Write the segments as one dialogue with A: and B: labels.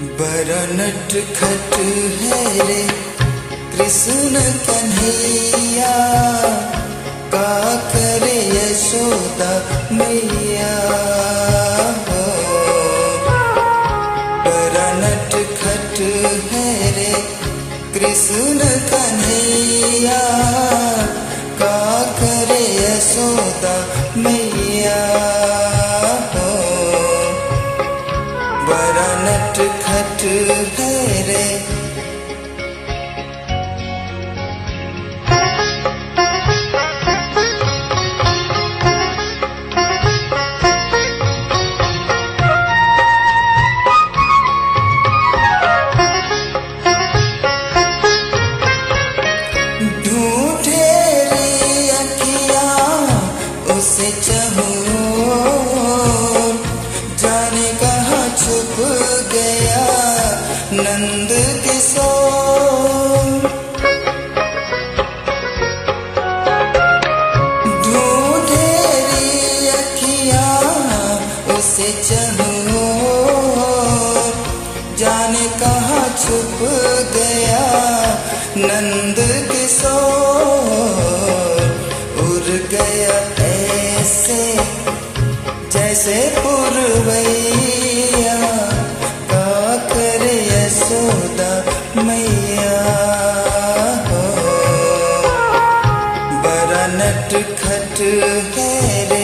A: बड़ा नट खट है रे, कृष्ण कन्हैया, का करे यशोदा मैया? बड़ा नट खट है रे, कृष्ण कन्हैया, का करे यशोदा मैया? नट खट है रे। चहूं जाने कहाँ छुप गया नंद किशोर उड़ गया ऐसे, जैसे पुरवैया। का करे यशोदा मैया हो। बड़ा नट खट है रे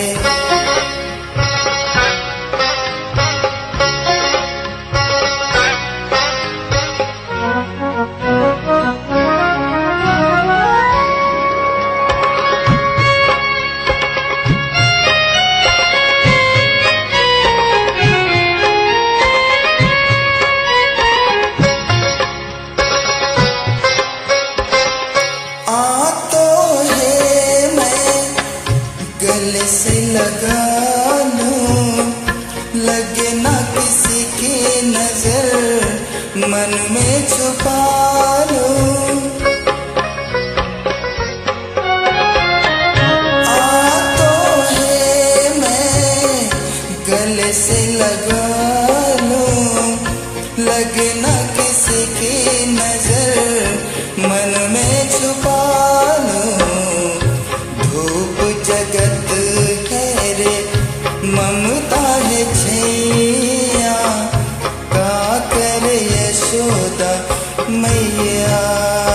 A: लगा लूँ लगे किसी की नज़र, मन में छुपा धूप जगत है रे, ममता छैया। का करे मैया?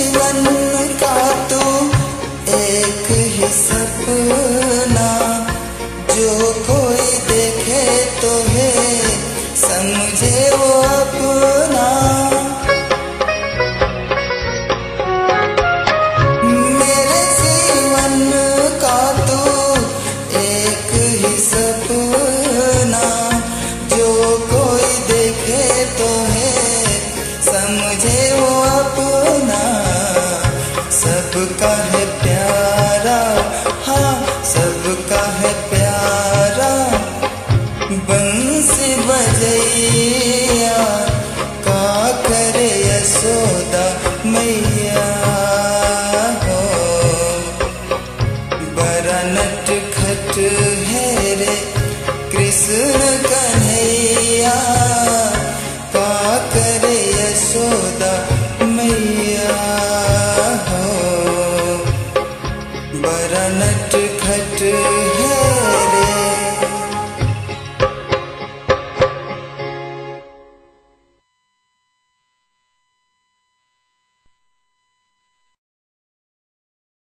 A: जीवन का तू एक ही सपना। जो कोई देखे तो है समझे वो अपना। मेरे जीवन का तू एक ही सपना। जो कोई देखे तो है समझे वो सबका है प्यारा हाँ सबका है प्यारा। बंसी बजैया, का करे यशोदा मैया हो। बड़ा नट खट है रे, कृष्ण कन्हैया। नट खट